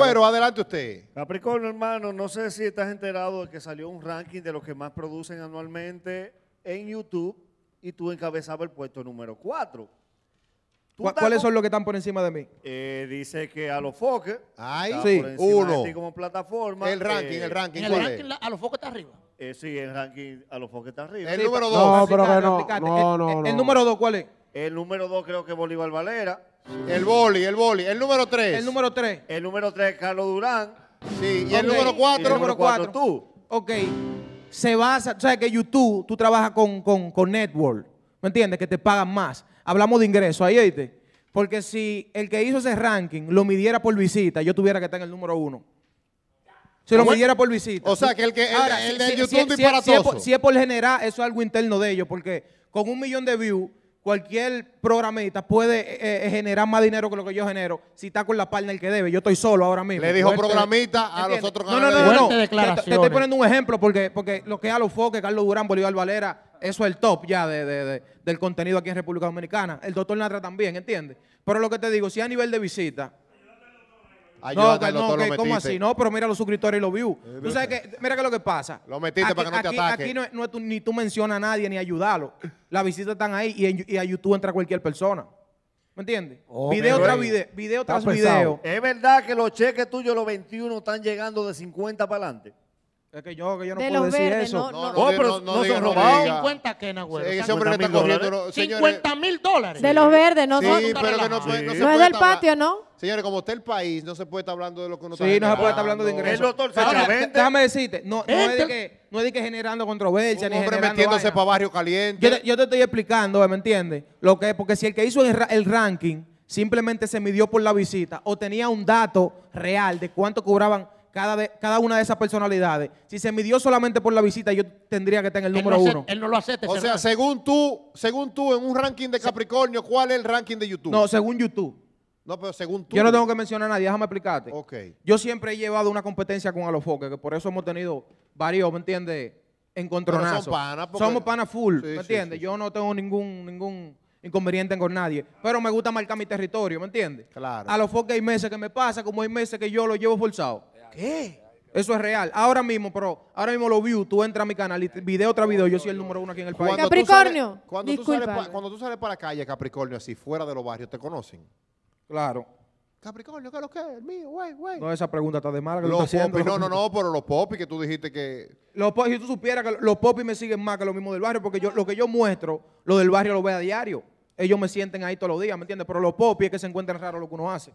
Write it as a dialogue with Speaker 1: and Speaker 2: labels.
Speaker 1: Agüero, adelante usted.
Speaker 2: Capricornio, hermano, no sé si estás enterado de que salió un ranking de los que más producen anualmente en YouTube y tú encabezabas el puesto número 4.
Speaker 3: ¿Cu- ¿Cuáles son los que están por encima de mí?
Speaker 2: Eh, dice que a los foques.
Speaker 1: Ay,
Speaker 2: está
Speaker 3: Sí.
Speaker 2: por encima de
Speaker 1: Uno.
Speaker 2: ti como plataforma.
Speaker 1: El ranking,
Speaker 2: eh,
Speaker 1: el ranking.
Speaker 4: En el ranking, a los focos está arriba.
Speaker 2: eh, sí, el ranking a los foques está arriba.
Speaker 1: El
Speaker 3: Sí,
Speaker 1: número
Speaker 3: pa-
Speaker 1: dos.
Speaker 5: No, pero que no, no,
Speaker 3: El-
Speaker 5: no,
Speaker 3: el, número dos, ¿cuál es?
Speaker 2: El número 2 creo que es Bolívar Valera.
Speaker 1: El boli, el boli. El número tres.
Speaker 3: El número tres.
Speaker 2: El número 3 Carlos Durán.
Speaker 1: Sí, y el número
Speaker 2: Y el
Speaker 1: cuatro.
Speaker 2: número
Speaker 3: cuatro.
Speaker 2: 4 tú.
Speaker 3: Ok, se basa, tú sabes que YouTube, tú trabajas con, con, con Network, ¿me entiendes? Que te pagan más. Hablamos de ingresos, ahí oíste. Porque si el que hizo ese ranking lo midiera por visita, yo tuviera que estar en el número uno. Si lo midiera por visita.
Speaker 1: o sea, que el que- el- el de YouTube
Speaker 3: si es por-
Speaker 1: disparatoso.
Speaker 3: Si es, por generar, eso es algo interno de ellos, porque con un millón de views, cualquier programista puede eh, eh, generar más dinero que lo que yo genero si está con la partner que debe. Yo estoy solo ahora mismo.
Speaker 1: Le dijo
Speaker 3: Fuerte.
Speaker 1: programita a los otros
Speaker 3: No, no,
Speaker 1: canales
Speaker 3: no,
Speaker 1: de-
Speaker 3: no, no.
Speaker 4: Fuertes
Speaker 3: Te- estoy poniendo un ejemplo porque, porque lo que es a los foques, Carlos Durán, Bolívar Valera, eso es el top ya de, de- de- del contenido aquí en República Dominicana. El doctor Natra también, ¿entiendes? Pero lo que te digo, si a nivel de visita, no, que,
Speaker 1: al
Speaker 3: no, que
Speaker 1: lo
Speaker 3: ¿cómo así? No, pero mira los suscriptores y los views. Tú sabes que, mira que lo que pasa.
Speaker 1: Lo metiste para que no te
Speaker 3: aquí-
Speaker 1: ataque.
Speaker 3: Aquí no, no tú- ni tú mencionas a nadie ni ayudarlo. Las visitas están ahí y, en- y a YouTube entra cualquier persona. ¿Me entiendes?
Speaker 5: Oh,
Speaker 3: video tras video, video tras
Speaker 5: pesado.
Speaker 3: video.
Speaker 2: ¿Es verdad que los cheques tuyos, los 21, están llegando de 50 para adelante?
Speaker 3: Es que yo, que yo no
Speaker 6: De
Speaker 3: puedo
Speaker 6: los
Speaker 3: decir
Speaker 6: verdes,
Speaker 3: eso.
Speaker 6: no,
Speaker 1: No,
Speaker 2: Oh, pero
Speaker 1: no, no
Speaker 2: no
Speaker 1: diga,
Speaker 2: son
Speaker 1: no
Speaker 2: robados.
Speaker 1: diga.
Speaker 4: 50 que, Nagüero.
Speaker 1: Sí, ese hombre le está
Speaker 2: 50 mil
Speaker 1: cogiendo.
Speaker 2: dólares.
Speaker 1: no, señores,
Speaker 4: 50 mil dólares.
Speaker 6: De los verdes, no
Speaker 1: Sí,
Speaker 6: son-
Speaker 1: pero que no, puede- no
Speaker 2: Sí.
Speaker 1: se
Speaker 6: No
Speaker 1: puede
Speaker 6: es del patio, ¿no?
Speaker 1: Señores, como está el país, no se puede estar hablando de lo que uno está
Speaker 3: Sí, no se puede estar hablando de
Speaker 2: El
Speaker 3: ingresos.
Speaker 2: doctor
Speaker 3: Ahora, déjame decirte, no, no, es de que, no es de que generando controversia
Speaker 1: Un
Speaker 3: ni
Speaker 1: hombre
Speaker 3: generando
Speaker 1: metiéndose para barrio caliente.
Speaker 3: Yo te, yo te estoy explicando, ¿me entiendes? Lo que es, porque si el que hizo el ranking simplemente se midió por la visita o tenía un dato real de cuánto cobraban cada, de- cada una de esas personalidades, si se midió solamente por la visita, yo tendría que estar en el
Speaker 4: Él
Speaker 3: número
Speaker 4: no acepta-
Speaker 3: uno.
Speaker 4: Él no lo acepta.
Speaker 1: o sea,
Speaker 4: ranking.
Speaker 1: según tú, según tú, en un ranking de Capricornio, ¿cuál es el ranking de YouTube?
Speaker 3: No, según YouTube.
Speaker 1: No, pero según tú.
Speaker 3: Yo no tengo que mencionar a nadie, déjame explicarte.
Speaker 1: Ok.
Speaker 3: Yo siempre he llevado una competencia con Alofoque, que por eso hemos tenido varios, ¿me entiendes? Encontronazos.
Speaker 1: Son panas, porque-
Speaker 3: Somos panas full,
Speaker 1: Sí,
Speaker 3: ¿me
Speaker 1: sí,
Speaker 3: entiendes?
Speaker 1: sí,
Speaker 3: Yo no tengo ningún, ningún inconveniente con nadie. Pero me gusta marcar mi territorio, ¿me entiendes?
Speaker 1: Claro.
Speaker 3: Alofoque hay meses que me pasa, como hay meses que yo lo llevo forzado. ¿Qué? Eso es real. Ahora mismo, pero ahora mismo lo view, tú entras a mi canal y te- video tras video, yo soy el número uno aquí en el país.
Speaker 1: Cuando tú
Speaker 6: Capricornio,
Speaker 1: sales- cuando, tú sales pa- cuando tú sales para la calle, Capricornio, así, fuera de los barrios, ¿te conocen?
Speaker 3: Claro.
Speaker 1: Capricornio, ¿qué es lo que es? El mío, güey, güey.
Speaker 3: No, esa pregunta está de mala que tú
Speaker 1: Los popis, no, no, no, pero los popis que tú dijiste que...
Speaker 3: Los po- si tú supieras que los popis me siguen más que lo mismo del barrio, porque yo lo que yo muestro, lo del barrio lo ve a diario. Ellos me sienten ahí todos los días, ¿me entiendes? Pero los popis es que se encuentran raro lo que uno hace.